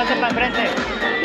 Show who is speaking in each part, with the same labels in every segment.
Speaker 1: hace para enfrente.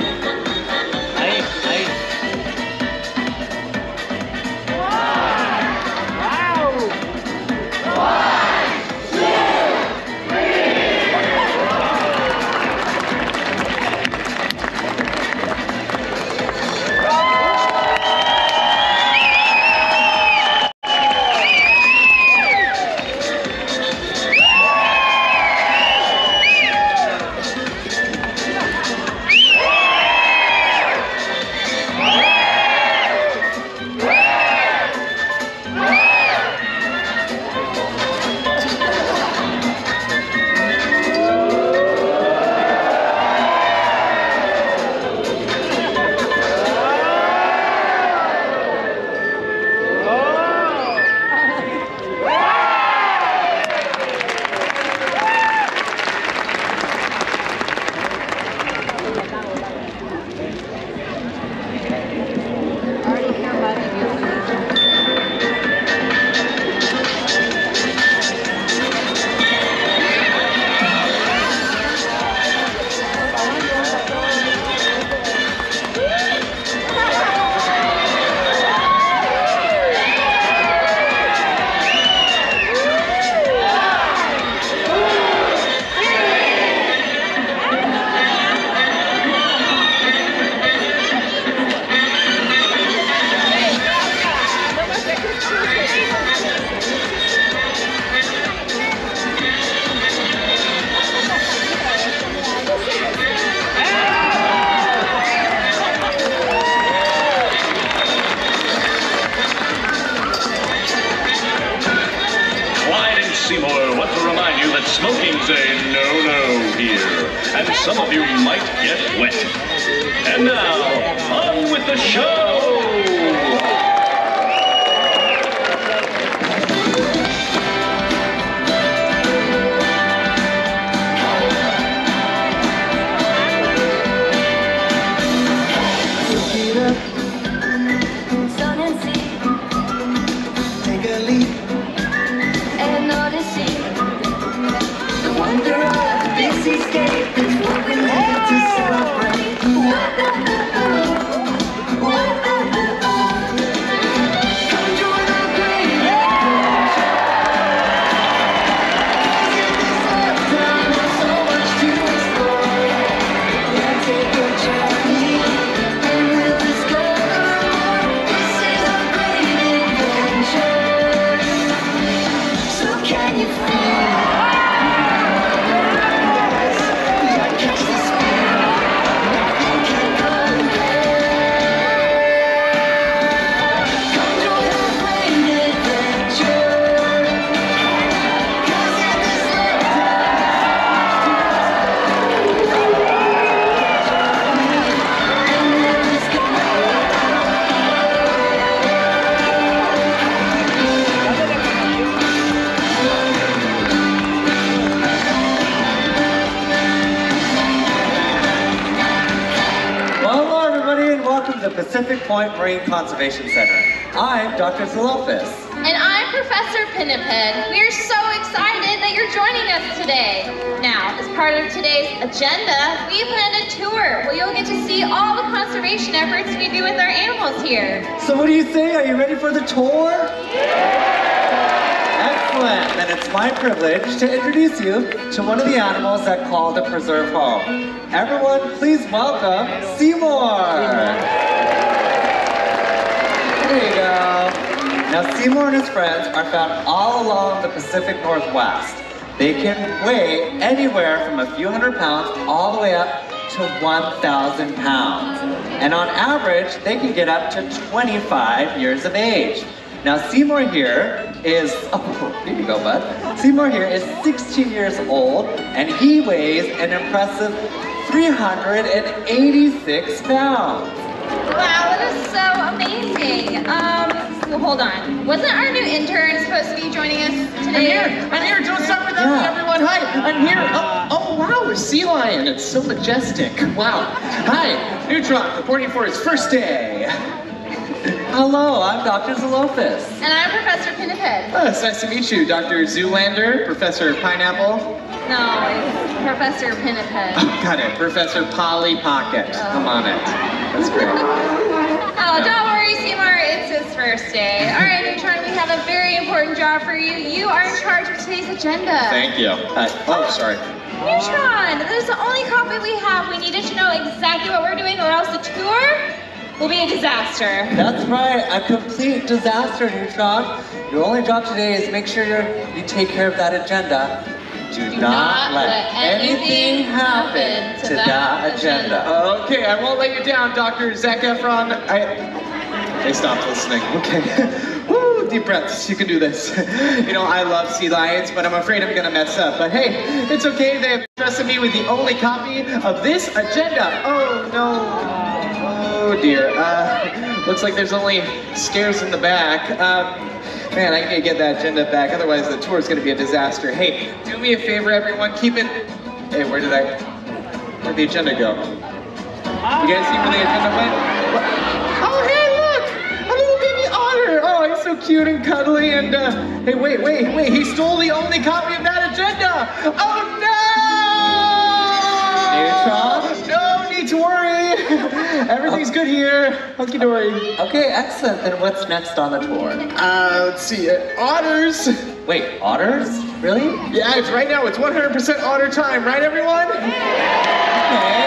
Speaker 1: Pacific Point Marine Conservation Center. I'm Dr. Zalophus.
Speaker 2: And I'm Professor Pinniped. We are so excited that you're joining us today. Now, as part of today's agenda, we planned a tour where you'll get to see all the conservation efforts we do with our animals here.
Speaker 1: So what do you say? Are you ready for the tour? Yeah. Excellent. Then it's my privilege to introduce you to one of the animals that call the preserve home. Everyone, please welcome Seymour. Now, Seymour and his friends are found all along the Pacific Northwest. They can weigh anywhere from a few hundred pounds all the way up to 1,000 pounds. And on average, they can get up to 25 years of age. Now, Seymour here is, oh, here you go, bud. Seymour here is 16 years old, and he weighs an impressive 386 pounds.
Speaker 2: Wow, that is so amazing. Um, well, hold on. Wasn't our new intern supposed to be joining us today?
Speaker 3: I'm here. I'm here. Don't start with
Speaker 1: Yeah.
Speaker 3: everyone. Hi. I'm here. Oh, oh, wow. A sea lion. It's so majestic. Wow. Hi. Neutron reporting for his first day.
Speaker 1: Hello, I'm Dr. Zalophus.
Speaker 2: And I'm Professor Pinniped.
Speaker 3: Oh, it's nice to meet you, Dr. Zoolander, Professor Pineapple.
Speaker 2: No, it's Professor Pinniped.
Speaker 3: Got it. Professor Polly Pocket. Come on it. That's great.
Speaker 2: Oh, don't worry, Seymour. It's his first day. All right, Neutron, we have a very important job for you. You are in charge of today's agenda.
Speaker 3: Thank you. Uh, oh, sorry.
Speaker 2: Neutron, this is the only copy we have. We needed to know exactly what we're doing, or else the tour will be a disaster.
Speaker 1: That's right, a complete disaster, Neutron. Your only job today is make sure you're, you take care of that agenda. Do, not, let anything happen to that agenda.
Speaker 3: Okay, I won't let you down, Dr. Zac Efron. I. They stopped listening. Okay. Woo, deep breaths. You can do this. You know, I love sea lions, but I'm afraid I'm gonna mess up. But hey, it's okay. They have trusted me with the only copy of this agenda. Oh no. Oh dear. Uh, looks like there's only stairs in the back. Um, man, I need to get that agenda back. Otherwise, the tour's gonna be a disaster. Hey, do me a favor, everyone. Keep it. Hey, where did I? Where'd the agenda go? You guys see where the agenda went? Oh, hey, look! A little baby otter! Oh, he's so cute and cuddly and, uh, hey, wait, wait, wait, he stole the only copy of that agenda! Oh, Everything's good here. Hunky dory.
Speaker 1: Okay, excellent. Then what's next on the tour?
Speaker 3: Uh, let's see. Uh, otters!
Speaker 1: Wait, otters? Really?
Speaker 3: Yeah, it's right now. It's 100% otter time, right, everyone?
Speaker 1: Okay,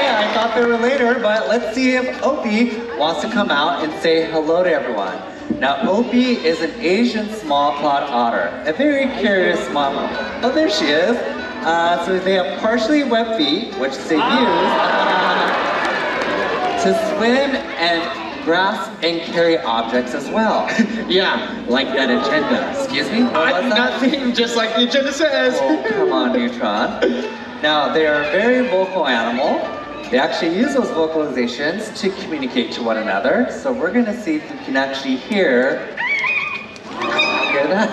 Speaker 1: I thought they were later, but let's see if Opie wants to come out and say hello to everyone. Now, Opie is an Asian small clawed otter, a very curious mama. Oh, there she is. Uh, so they have partially webbed feet, which they use to swim and grasp and carry objects as well.
Speaker 3: Yeah.
Speaker 1: like that agenda. Excuse me? What
Speaker 3: I,
Speaker 1: was that?
Speaker 3: nothing, just like the agenda says.
Speaker 1: Oh, come on, Neutron. Now, they are a very vocal animal. They actually use those vocalizations to communicate to one another. So we're gonna see if we can actually hear. Hear that?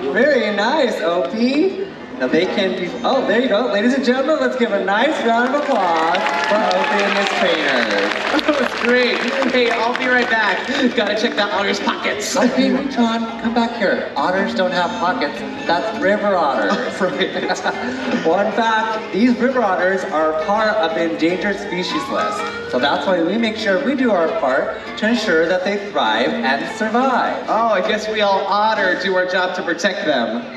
Speaker 1: Very nice, Opie. Now they can be. Oh, there you go, ladies and gentlemen. Let's give a nice round of applause for Opie and trainers.
Speaker 3: That was great. Hey, I'll be right back. Gotta check that otter's pockets.
Speaker 1: Okay, Neutron, come back here. Otters don't have pockets. That's river otters. well, in fact, these river otters are part of the endangered species list. So that's why we make sure we do our part to ensure that they thrive and survive.
Speaker 3: Oh, I guess we all otter do our job to protect them.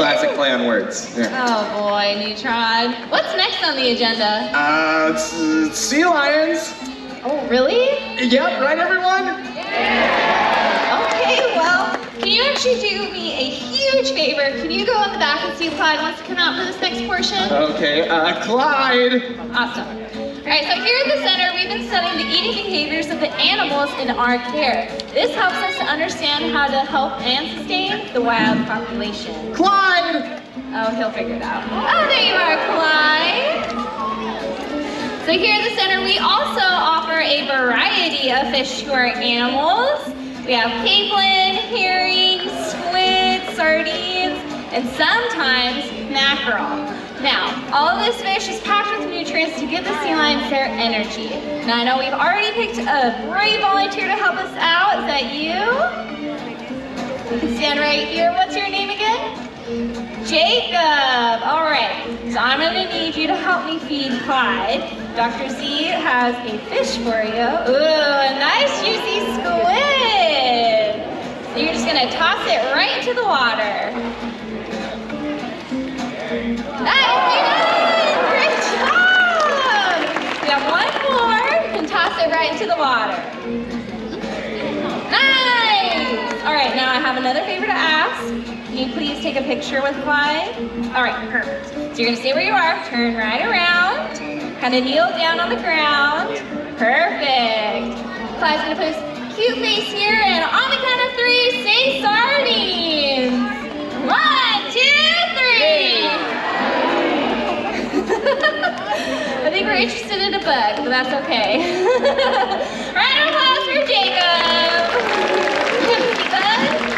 Speaker 3: Classic play on words. Yeah.
Speaker 2: Oh boy, Neutron. What's next on the agenda?
Speaker 3: Uh, it's, sea lions.
Speaker 2: Oh, really?
Speaker 3: Yep, right, everyone?
Speaker 2: Okay, well, can you actually do me a huge favor? Can you go in the back and see if Clyde wants to come out for this next portion?
Speaker 3: Okay, uh, Clyde.
Speaker 2: Awesome. All right, so here at the center, we've been studying the eating behaviors of the animals in our care. This helps us to understand how to help and sustain the wild population.
Speaker 3: Clyde.
Speaker 2: Oh, he'll figure it out. Oh, there you are, Clyde. So here at the center, we also offer a variety of fish to our animals. We have capelin, herring, squid, sardines, and sometimes mackerel. Now, all of this fish is packed with nutrients to give the sea lions their energy. Now, I know we've already picked a brave volunteer to help us out. Is that you? You can stand right here. What's your name again? Jacob. All right. So I'm going to need you to help me feed Clyde. Dr. Z has a fish for you. Ooh, a nice juicy squid. So you're just going to toss it right into the water. Into the water. Nice. All right, now I have another favor to ask. Can you please take a picture with Clyde? All right, perfect. So you're gonna stay where you are, turn right around, kind of kneel down on the ground. Perfect. Clyde's gonna put his cute face here, and on the count of three, say sardines. One, two, three. I think we're interested in a bug, but that's okay. Round of applause for Jacob.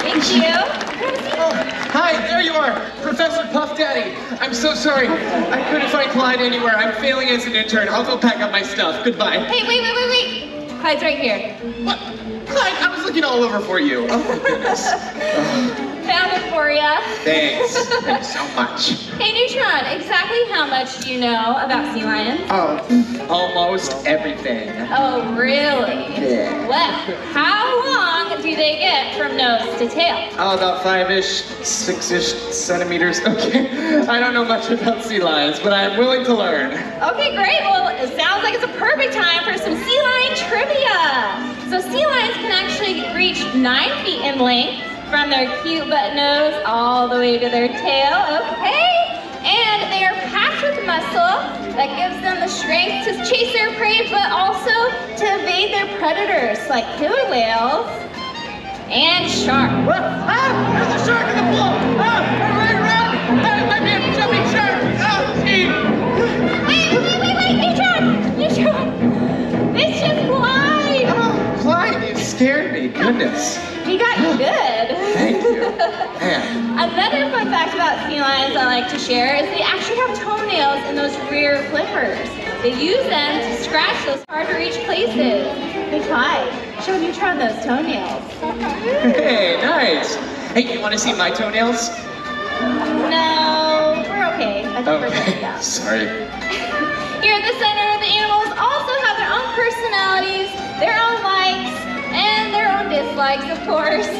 Speaker 2: Thank you.
Speaker 3: Oh, hi, there you are, Professor Puff Daddy. I'm so sorry. I couldn't find Clyde anywhere. I'm failing as an intern. I'll go pack up my stuff. Goodbye.
Speaker 2: Hey, wait, wait, wait, wait. Clyde's right here.
Speaker 3: What? Clyde, I was looking all over for you. Oh my goodness.
Speaker 2: Found for you.
Speaker 3: Thanks. Thanks so much.
Speaker 2: Hey, Neutron, exactly how much do you know about sea lions?
Speaker 3: Oh, almost everything.
Speaker 2: Oh, really?
Speaker 3: Yeah.
Speaker 2: Well, how long do they get from nose to tail?
Speaker 3: Oh, about five-ish, six-ish centimeters. Okay. I don't know much about sea lions, but I'm willing to learn.
Speaker 2: Okay, great. Well, it sounds like it's a perfect time for some sea lion trivia. So sea lions can actually reach nine feet in length from their cute butt nose all the way to their tail. Okay. And they are packed with muscle that gives them the strength to chase their prey, but also to evade their predators like killer whales and sharks.
Speaker 3: Ah, there's a shark in the pool. Ah, right around. Ah, it might be a jumping shark. Ah, gee.
Speaker 2: Wait, wait, wait, wait, Neutron! Neutron! It's just Clyde!
Speaker 3: Oh, Clyde, you scared me. Goodness.
Speaker 2: Another fun fact about sea lions I like to share is they actually have toenails in those rear flippers. They use them to scratch those hard to reach places. Hey Clyde, show Neutron those toenails.
Speaker 3: Hey, nice. Hey, you want to see my toenails?
Speaker 2: No, we're okay. I think we're good. Yeah.
Speaker 3: Sorry.
Speaker 2: Here at the center, of the animals also have their own personalities, their own likes, and their own dislikes, of course.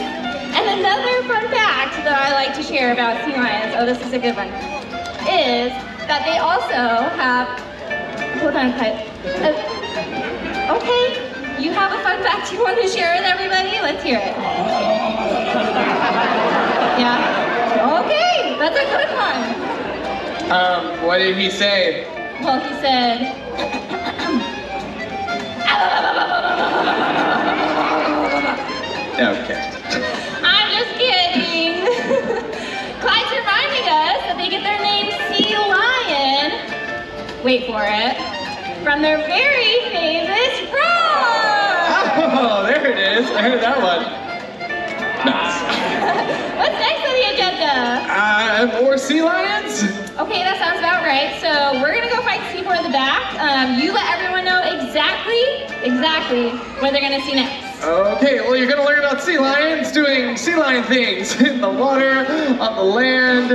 Speaker 2: And another fun fact that I like to share about sea lions, oh, this is a good one, is that they also have, hold on, Clyde. Uh, okay, you have a fun fact you want to share with everybody? Let's hear it. Yeah? Okay, that's a good one.
Speaker 3: Um, what did he say?
Speaker 2: Well, he said,
Speaker 3: Okay.
Speaker 2: Wait for it, from their very famous frog.
Speaker 3: Oh, there it is. I heard that one. Nice.
Speaker 2: What's next on the agenda?
Speaker 3: Uh, more sea lions?
Speaker 2: Okay, that sounds about right. So we're gonna go fight Seaboard in the back. Um, you let everyone know exactly, exactly what they're gonna see next.
Speaker 3: Okay, well, you're gonna learn about sea lions doing sea lion things in the water, on the land,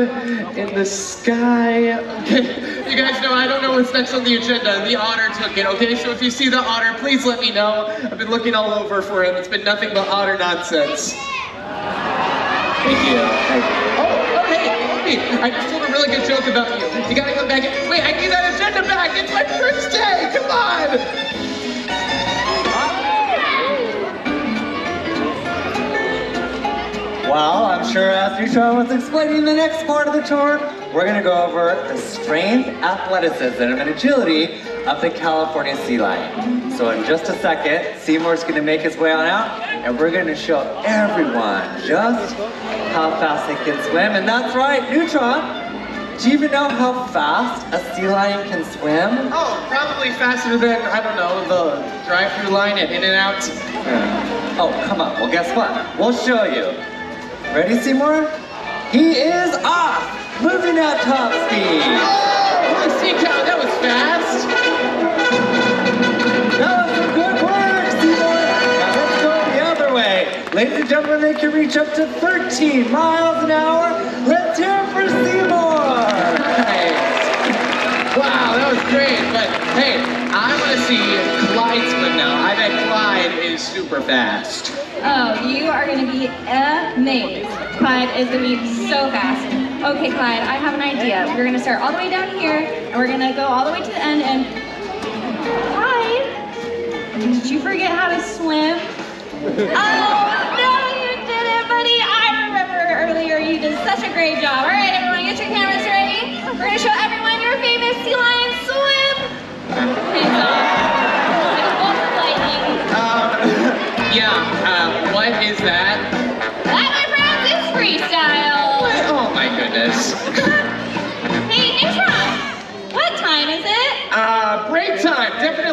Speaker 3: in the sky. Okay, you guys know I don't know what's next on the agenda. The otter took it, okay? So if you see the otter, please let me know. I've been looking all over for him. It's been nothing but otter nonsense. Thank you. Oh. I just told a really good joke about you. You gotta come back. Wait, I need that agenda back. It's my first day. Come on.
Speaker 1: Well, I'm sure as Neutron was explaining the next part of the tour, we're gonna go over the strength, athleticism, and agility of the California sea lion. So in just a second, Seymour's gonna make his way on out, and we're gonna show everyone just how fast they can swim. And that's right, Neutron, do you even know how fast a sea lion can swim?
Speaker 3: Oh, probably faster than, I don't know, the drive-through line at In-N-Out.
Speaker 1: Oh, come on. Well, guess what? We'll show you. Ready, Seymour? He is off! Moving at top speed!
Speaker 3: Holy sea cow, that was fast!
Speaker 1: That was some good work, Seymour! Now let's go the other way. Ladies and gentlemen, they can reach up to 13 miles an hour. Let's hear it for Seymour!
Speaker 3: Nice. Wow, that was great, but hey, I want to see Clyde swim now. I bet Clyde is super fast.
Speaker 2: Oh, you are gonna be amazed. Clyde is gonna be so fast. Okay, Clyde, I have an idea. We're gonna start all the way down here, and we're gonna go all the way to the end, and... Clyde, did you forget how to swim? oh, no, you didn't, buddy. I remember earlier you did such a great job.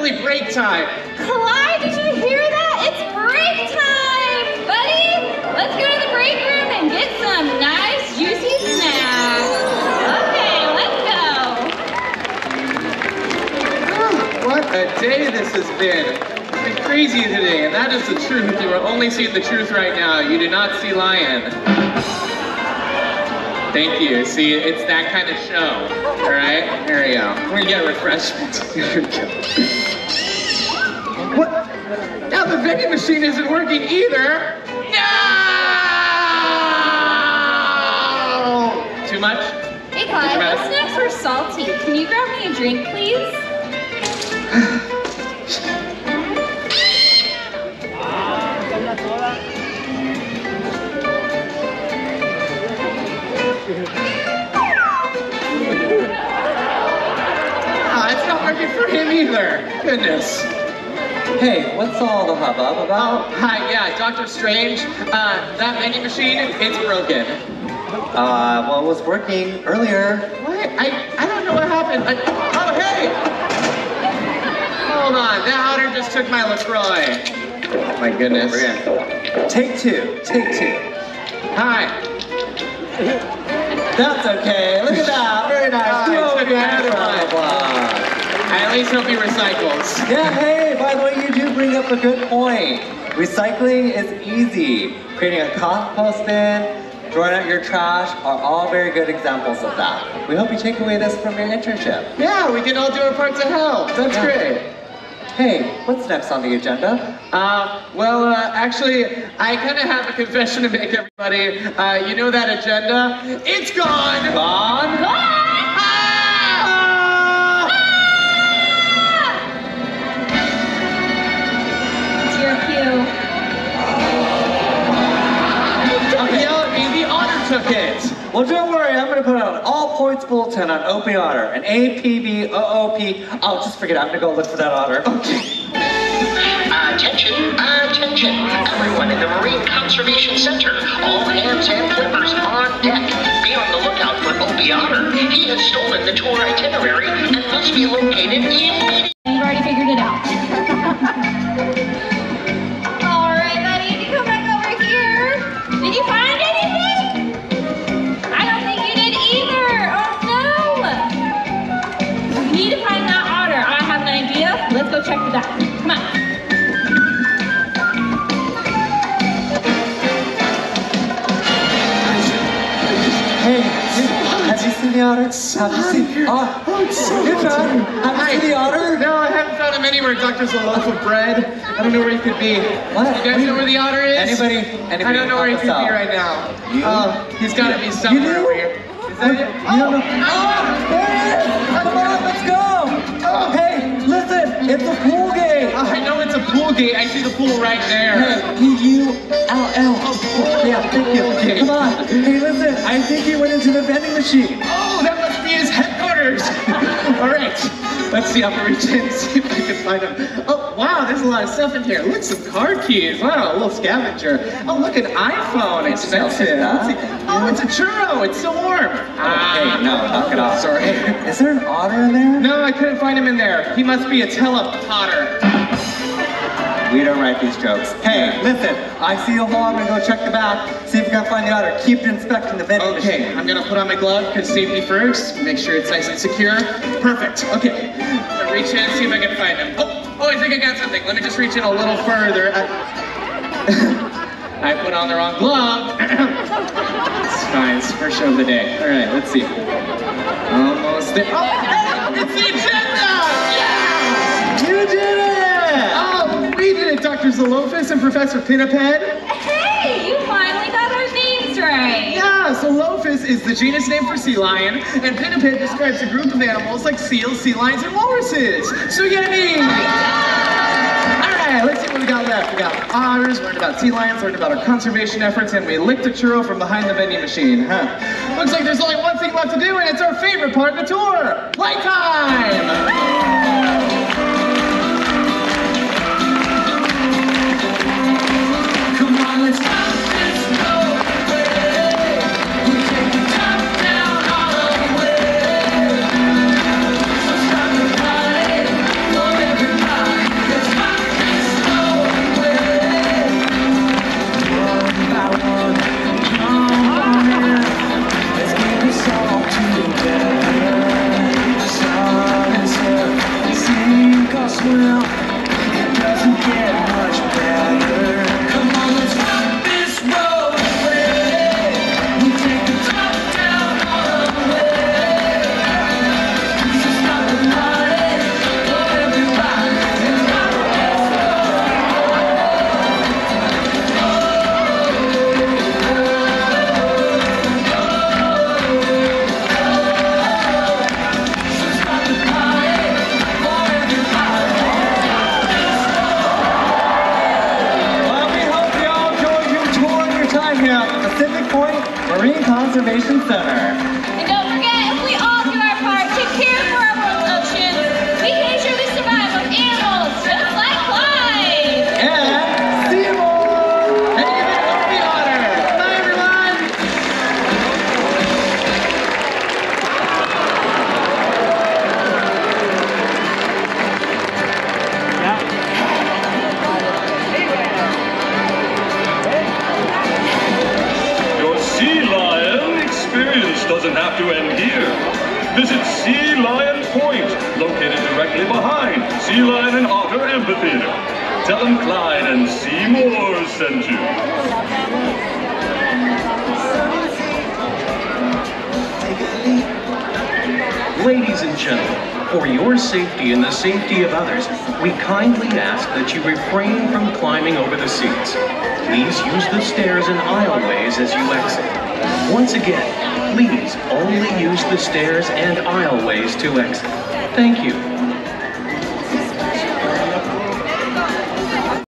Speaker 3: Definitely break time.
Speaker 2: Clyde, did you hear that? It's break time, buddy. Let's go to the break room and get some nice, juicy snacks. Okay, let's go.
Speaker 3: What a day this has been. It's been crazy today, and that is the truth. You are only seeing the truth right now. You do not see lion. thank you. See, it's that kind of show. All right, here we go. We're gonna get refreshments. Here we go. Now the vending machine isn't working either. No! Too much?
Speaker 2: Hey Clyde, those snacks are salty. Can you grab me a drink, please?
Speaker 3: Ah, it's not working for him either. Goodness.
Speaker 1: Hey, what's all the hubbub about?
Speaker 3: Hi, yeah, Doctor Strange. Uh, that vending machine, it's broken.
Speaker 1: Uh, well, it was working earlier.
Speaker 3: What? I, I don't know what happened. I, oh, hey! Hold on, that otter just took my LaCroix. Oh my goodness.
Speaker 1: Take two. Take two.
Speaker 3: Hi.
Speaker 1: That's okay. Look at that. Very nice.
Speaker 3: I
Speaker 1: over
Speaker 3: took
Speaker 1: here
Speaker 3: another
Speaker 1: a round of
Speaker 3: one. I at least hope he recycles.
Speaker 1: Yeah, hey, by the way, bring up a good point. Recycling is easy. Creating a compost bin, throwing out your trash are all very good examples of that. We hope you take away this from your internship.
Speaker 3: Yeah, we can all do our part to help. That's
Speaker 1: Yeah.
Speaker 3: great.
Speaker 1: Hey, what's next on the agenda?
Speaker 3: Uh, well, uh, actually, I kind of have a confession to make, everybody. Uh, you know that agenda? It's gone!
Speaker 1: Gone?
Speaker 3: Ah!
Speaker 1: Bulletin on Opie Otter. An A, P, B, O, O, P. Oh, just forget it. I'm gonna go look for that otter.
Speaker 4: Attention, attention, everyone in the Marine Conservation Center. All hands and flippers on deck. Be on the lookout for Opie Otter. He has stolen the tour itinerary and must be located immediately.
Speaker 2: You've already figured it out.
Speaker 1: Hey, have you seen the otter? Have you seen? Oh, it's good job. Have you seen the otter?
Speaker 3: No, I haven't found him anywhere. Doctor's a loaf of bread. I don't know where he could be.
Speaker 1: What?
Speaker 3: You guys know where the otter is?
Speaker 1: Anybody? Anybody?
Speaker 3: I don't know where he could
Speaker 1: us
Speaker 3: be right now.
Speaker 1: You?
Speaker 3: Oh, he's got to be somewhere over here. Is that it?
Speaker 1: You don't know? Oh, there it is! Come on, let's go!
Speaker 3: Oh.
Speaker 1: Hey, it's a pool game.
Speaker 3: Oh, I know it's a pool gate. I see the pool right there.
Speaker 1: P-U-L-L. Yeah, thank you.
Speaker 3: Okay.
Speaker 1: Come on. Hey, listen, I think he went into the vending machine.
Speaker 3: Oh, that must be his headquarters. All right, let's see. I'm reach in and see if I can find him. Oh, wow, there's a lot of stuff in here. Look, some card keys. Wow, a little scavenger. Oh, look, an iPhone. Expensive. Oh, it's a churro. It's so warm. Ah,
Speaker 1: Hey, no, knock it off.
Speaker 3: Sorry.
Speaker 1: Is there an otter in there?
Speaker 3: No, I couldn't find him in there. He must be a telepotter.
Speaker 1: We don't write these jokes. Hey, listen, I see a hole. I'm gonna go check the back, see if we can find the otter. Keep inspecting the vending
Speaker 3: Okay,
Speaker 1: machine.
Speaker 3: I'm gonna put on my glove because safety first. Make sure it's nice and secure. Perfect. Okay, I'm gonna reach in see if I can find him. Oh, I think I got something. Let me just reach in a little further. I, I put on the wrong glove. it's fine. It's the first show of the day. All right, let's see. Almost there. Oh, it's the agenda! Yeah!
Speaker 1: You did it!
Speaker 3: Oh, we did it, Dr. Zalophus and Professor Pinniped.
Speaker 2: Hey, you finally got our names right.
Speaker 3: Yeah, so Lophis is the genus name for sea lion, and Pinniped describes a group of animals like seals, sea lions, and walruses. So yay! Alright, let's see what we got left. We got otters, learned about sea lions, learned about our conservation efforts, and we licked a churro from behind the vending machine. Huh. Looks like there's only one thing left to do, and it's our favorite part of the tour! Light time!
Speaker 5: Behind and Otter Amphitheater. Tell them and Seymour sent you.
Speaker 6: Ladies and gentlemen, for your safety and the safety of others, we kindly ask that you refrain from climbing over the seats. Please use the stairs and aisleways as you exit. Once again, please only use the stairs and aisleways to exit. Thank you.